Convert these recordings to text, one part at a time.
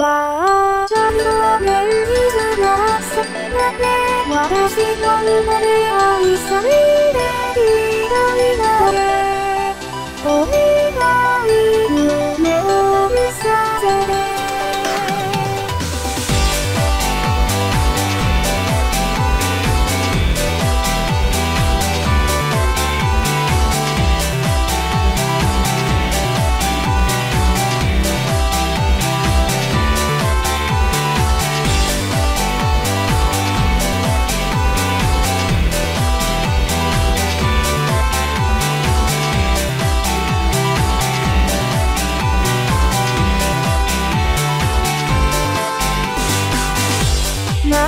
ばあちゃんの雨水がせめて私の生まれ愛され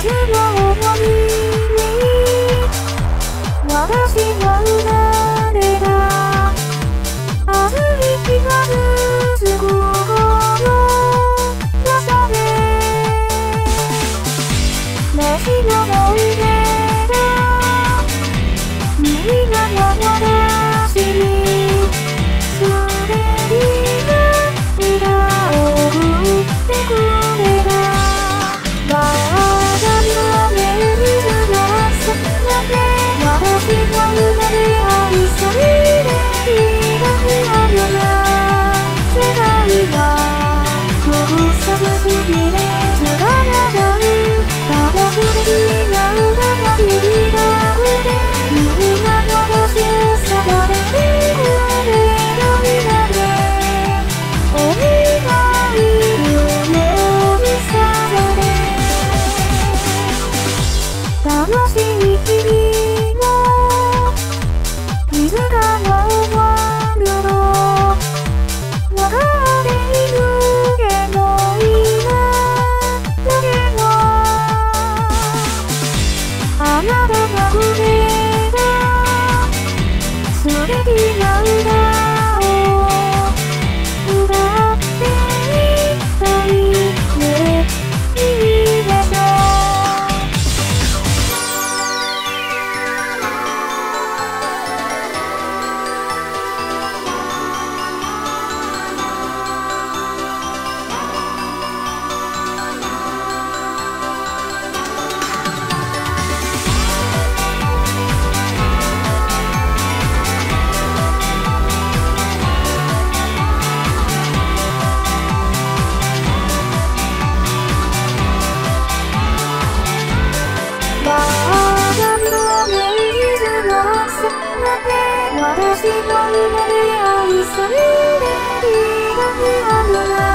Everyone I'm not you. 私の夢で愛されるリラフアムラ